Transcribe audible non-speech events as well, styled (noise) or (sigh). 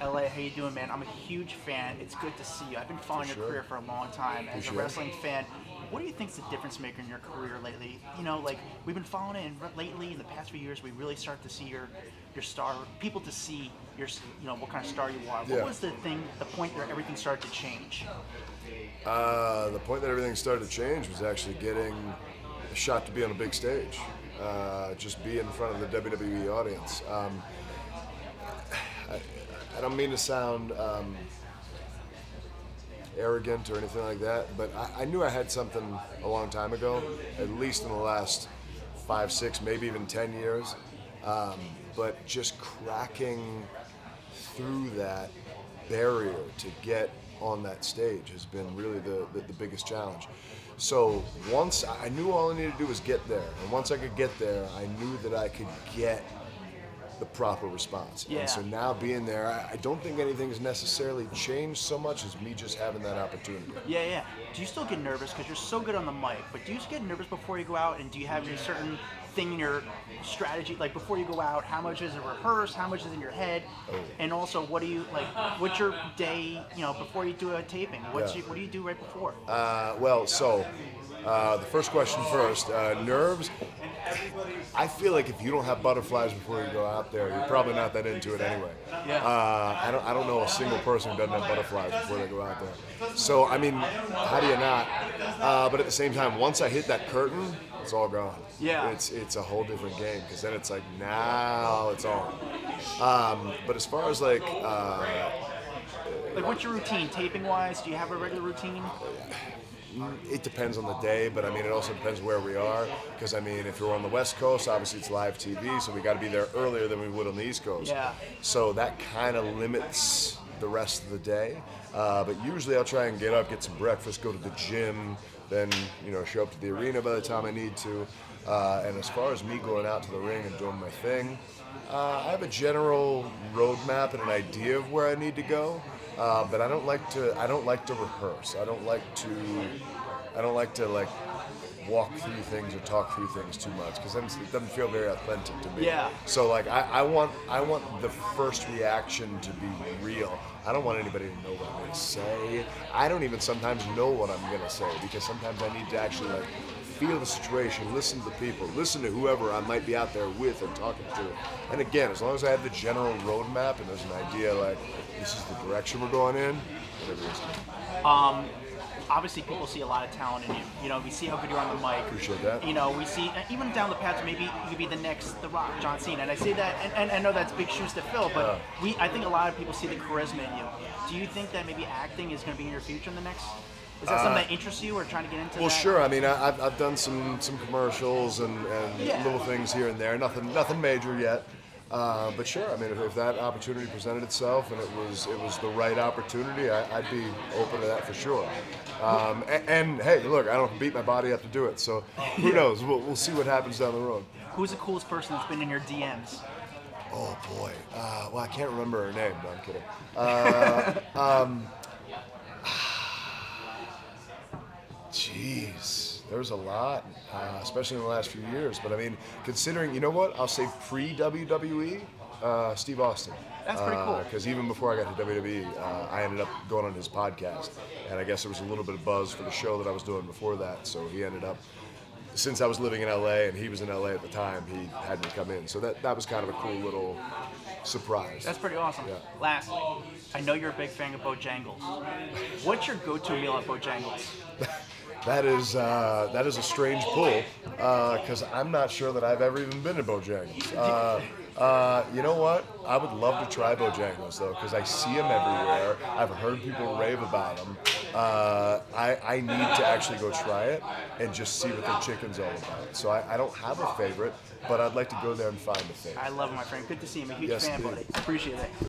LA, how you doing, man? I'm a huge fan. It's good to see you. I've been following your Sure. career for a long time as a wrestling fan. What do you think's the difference maker in your career lately? You know, like we've been following it, and lately in the past few years, we really start to see your your star, people to see your, you know, what kind of star you are. What was the thing, the point where everything started to change? Uh, the point that everything started to change was actually getting a shot to be on a big stage, uh, just be in front of the WWE audience. Um, I, I don't mean to sound um, arrogant or anything like that, but I, I knew I had something a long time ago, at least in the last five, six, maybe even ten years. Um, but just cracking through that barrier to get on that stage has been really the, the, the biggest challenge. So once I knew all I needed to do was get there, and once I could get there, I knew that I could get the proper response. Yeah. And so now being there, I, I don't think anything's necessarily changed so much as me just having that opportunity. Yeah, yeah. Do you still get nervous because you're so good on the mic? But do you get nervous before you go out? And do you have any certain thing in your strategy, like before you go out? How much is it rehearsed? How much is in your head? Oh. And also, what do you like? What's your day? You know, before you do a taping, what's Yeah. you, what do you do right before? Uh, well, so uh, the first question first. Uh, nerves. I feel like if you don't have butterflies before you go out there, you're probably not that into it anyway. Yeah. Uh, I don't. I don't know a single person who doesn't have butterflies before they go out there. So I mean, how do you not? Uh, but at the same time, once I hit that curtain, it's all gone. Yeah. It's it's a whole different game because then it's like now it's on. Um, but as far as like. Uh, Like, what's your routine, taping wise? Do you have a regular routine? It depends on the day, but I mean, it also depends where we are. Because I mean, if you're on the West Coast, obviously it's live TV, so we got to be there earlier than we would on the East Coast. Yeah. So that kind of limits the rest of the day. Uh, but usually I'll try and get up, get some breakfast, go to the gym, then you know show up to the arena by the time I need to. Uh, and as far as me going out to the ring and doing my thing, uh, I have a general roadmap and an idea of where I need to go. Uh, but I don't like to. I don't like to rehearse. I don't like to. I don't like to like walk through things or talk through things too much because then it doesn't feel very authentic to me. Yeah. So like I, I want I want the first reaction to be real. I don't want anybody to know what I'm gonna say. I don't even sometimes know what I'm gonna say because sometimes I need to actually like feel the situation, listen to the people, listen to whoever I might be out there with and talking to. And again, as long as I have the general roadmap and there's an idea like this is the direction we're going in, whatever it is. Um, obviously, people see a lot of talent in you. You know, we see how good you're on the mic. Appreciate that. You know, we see uh, even down the path. Maybe you could be the next The Rock, John Cena. And I say that, and, and I know that's big shoes to fill. But Yeah. we, I think a lot of people see the charisma in you. Do you think that maybe acting is going to be in your future in the next? Is that something that interests you, or trying to get into? Uh, Well, that? sure. I mean, I, I've, I've done some some commercials and, and Yeah. little things here and there. Nothing nothing major yet. Uh, but sure, I mean, if, if that opportunity presented itself and it was it was the right opportunity, I, I'd be open to that for sure. Um, and, and hey, look, I don't beat my body up to do it, so who knows? We'll, we'll see what happens down the road. Who's the coolest person that's been in your DMs? Oh boy, uh, well, I can't remember her name. No, I'm kidding. Uh, (laughs) um, (sighs) Jeez, there's a lot, uh, especially in the last few years. But I mean, considering, you know what? I'll say pre WWE, uh, Steve Austin. That's pretty cool. Because even before I got to WWE, uh, I ended up going on his podcast, and I guess there was a little bit of buzz for the show that I was doing before that. So he ended up, since I was living in LA and he was in LA at the time, he had me come in. So that that was kind of a cool little surprise. That's pretty awesome. Yeah. Lastly, I know you're a big fan of Bojangles. What's your go-to meal at Bojangles? (laughs) That is uh, that is a strange pull because I'm not sure that I've ever even been to Bojangles. Uh, uh, you know what? I would love to try Bojangles though because I see them everywhere. I've heard people rave about them. Uh, I, I need to actually go try it and just see what their chicken's all about. So I, I don't have a favorite, but I'd like to go there and find a favorite. I love my friend. Good to see him. A huge Yes, fan, indeed. buddy. Appreciate it.